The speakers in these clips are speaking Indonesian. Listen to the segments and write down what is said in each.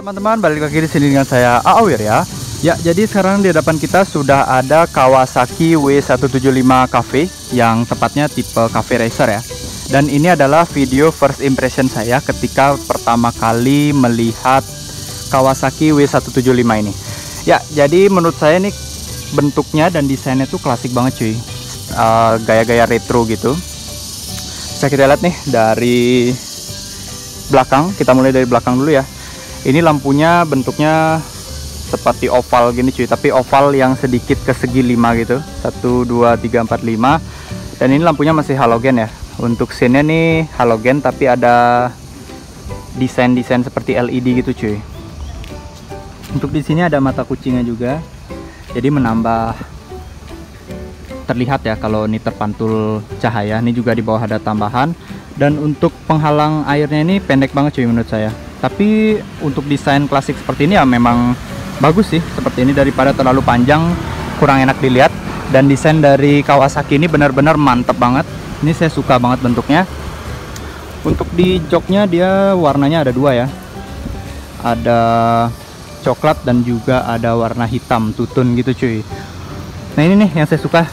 teman-teman, balik lagi di sini dengan saya Aawir ya. Ya, jadi sekarang di depan kita sudah ada Kawasaki W175 Cafe yang tepatnya tipe Cafe Racer ya. Dan ini adalah video first impression saya ketika pertama kali melihat Kawasaki W175 ini. Ya, jadi menurut saya ini bentuknya dan desainnya tuh klasik banget cuy. Uh, gaya-gaya retro gitu. Bisa kita lihat nih dari belakang, kita mulai dari belakang dulu ya ini lampunya bentuknya seperti oval gini cuy. Tapi oval yang sedikit ke segi 5 gitu. 1 2 3 4 5 dan ini lampunya masih halogen ya. Untuk scene nih halogen tapi ada desain-desain seperti LED gitu cuy. Untuk di sini ada mata kucingnya juga. Jadi menambah terlihat ya kalau ini terpantul cahaya. Ini juga di bawah ada tambahan. Dan untuk penghalang airnya ini pendek banget cuy menurut saya tapi untuk desain klasik seperti ini ya memang bagus sih seperti ini daripada terlalu panjang kurang enak dilihat. Dan desain dari Kawasaki ini benar-benar mantep banget. Ini saya suka banget bentuknya. Untuk di joknya dia warnanya ada dua ya. Ada coklat dan juga ada warna hitam tutun gitu cuy. Nah ini nih yang saya suka.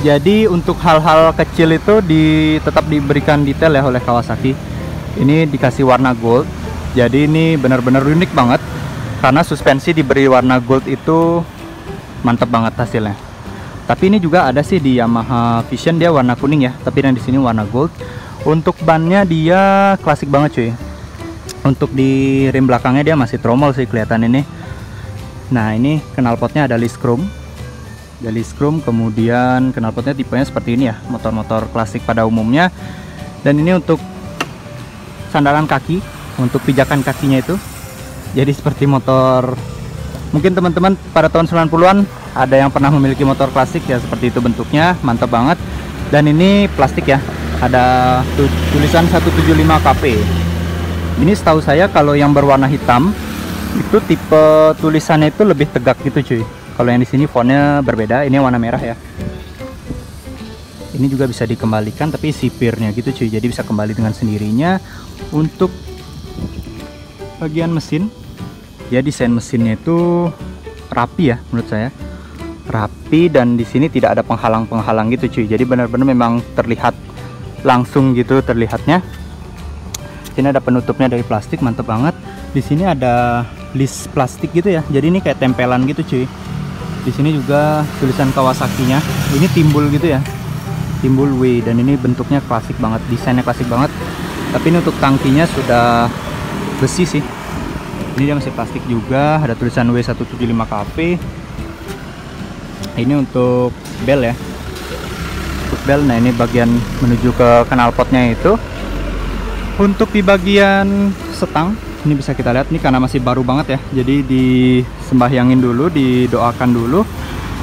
Jadi untuk hal-hal kecil itu di, tetap diberikan detail ya oleh Kawasaki. Ini dikasih warna gold jadi ini benar-benar unik banget. Karena suspensi diberi warna gold itu mantap banget hasilnya. Tapi ini juga ada sih di Yamaha Vision dia warna kuning ya. Tapi yang di sini warna gold. Untuk bannya dia klasik banget cuy. Untuk di rim belakangnya dia masih tromol sih kelihatan ini. Nah ini knalpotnya ada list chrome. Ada list chrome kemudian knalpotnya tipenya seperti ini ya. Motor-motor klasik pada umumnya. Dan ini untuk sandaran kaki untuk pijakan kakinya itu. Jadi seperti motor mungkin teman-teman pada tahun 90-an ada yang pernah memiliki motor klasik ya seperti itu bentuknya mantap banget. Dan ini plastik ya ada tulisan 175 KP ini setahu saya kalau yang berwarna hitam itu tipe tulisannya itu lebih tegak gitu cuy. Kalau yang di sini fontnya berbeda ini warna merah ya. Ini juga bisa dikembalikan tapi sipirnya gitu cuy. Jadi bisa kembali dengan sendirinya untuk bagian mesin. Ya desain mesinnya itu rapi ya menurut saya. Rapi dan di sini tidak ada penghalang-penghalang gitu cuy. Jadi benar-benar memang terlihat langsung gitu terlihatnya. Sini ada penutupnya dari plastik mantep banget. Di sini ada list plastik gitu ya. Jadi ini kayak tempelan gitu cuy. Di sini juga tulisan Kawasaki nya ini timbul gitu ya. Timbul W dan ini bentuknya klasik banget desainnya klasik banget. Tapi ini untuk tangkinya sudah besi sih. Ini dia masih plastik juga ada tulisan W175 KP ini untuk bel ya. Untuk bel nah ini bagian menuju ke knalpotnya itu. Untuk di bagian setang ini bisa kita lihat ini karena masih baru banget ya. Jadi disembahyangin dulu didoakan dulu.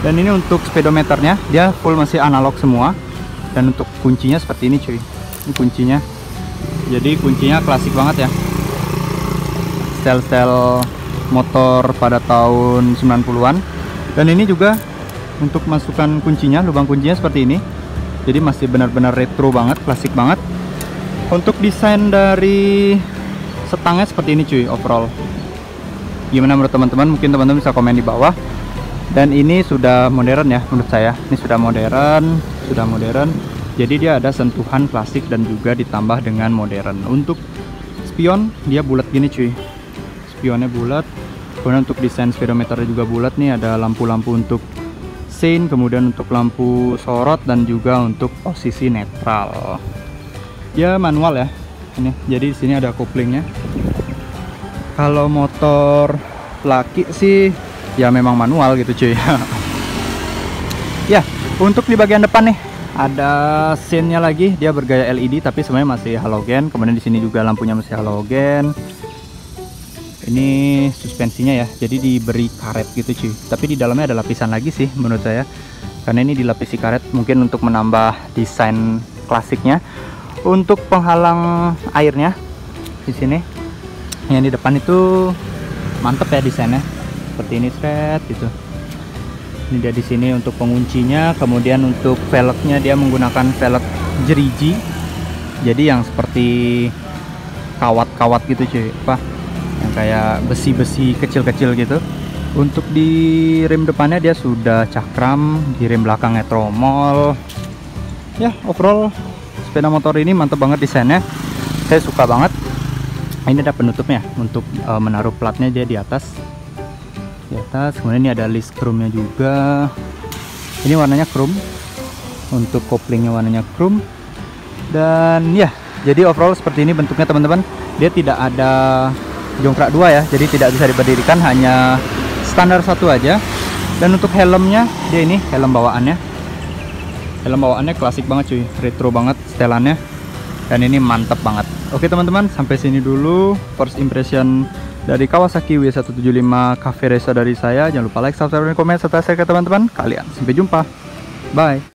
Dan ini untuk speedometernya dia full masih analog semua. Dan untuk kuncinya seperti ini cuy. Ini kuncinya. Jadi kuncinya klasik banget ya sel-sel motor pada tahun 90-an dan ini juga untuk masukkan kuncinya lubang kuncinya seperti ini. Jadi masih benar-benar retro banget klasik banget. Untuk desain dari setangnya seperti ini cuy overall. Gimana menurut teman-teman? Mungkin teman-teman bisa komen di bawah. Dan ini sudah modern ya menurut saya. Ini sudah modern sudah modern. Jadi dia ada sentuhan klasik dan juga ditambah dengan modern. Untuk spion dia bulat gini cuy spionnya bulat. Kemudian untuk desain speedometer juga bulat nih ada lampu-lampu untuk sein kemudian untuk lampu sorot dan juga untuk posisi netral. Ya manual ya ini. Jadi di sini ada koplingnya kalau motor laki sih ya memang manual gitu cuy. Ya untuk di bagian depan nih ada scene-nya lagi. Dia bergaya LED tapi sebenarnya masih halogen. Kemudian di sini juga lampunya masih halogen ini suspensinya ya jadi diberi karet gitu cuy. Tapi di dalamnya ada lapisan lagi sih menurut saya. Karena ini dilapisi karet mungkin untuk menambah desain klasiknya. Untuk penghalang airnya di sini. Yang di depan itu mantep ya desainnya. Seperti ini thread gitu. Ini dia di sini untuk penguncinya kemudian untuk velgnya dia menggunakan velg jeriji. Jadi yang seperti kawat-kawat gitu cuy. Apa yang kayak besi-besi kecil-kecil gitu. Untuk di rem depannya dia sudah cakram di rem belakangnya tromol. Ya overall sepeda motor ini mantap banget desainnya. Saya suka banget. Ini ada penutupnya untuk uh, menaruh platnya dia di atas. Di atas kemudian ini ada list chrome nya juga. Ini warnanya chrome. Untuk koplingnya warnanya chrome. Dan ya jadi overall seperti ini bentuknya teman-teman. Dia tidak ada jongkrak dua ya. Jadi tidak bisa diberdirikan hanya standar satu aja. Dan untuk helmnya dia ini helm bawaannya. Helm bawaannya klasik banget cuy retro banget setelannya. Dan ini mantap banget. Oke teman-teman sampai sini dulu first impression dari Kawasaki W175 Cafe Racer dari saya. Jangan lupa like, subscribe, dan komen serta share ke teman-teman kalian. Sampai jumpa. Bye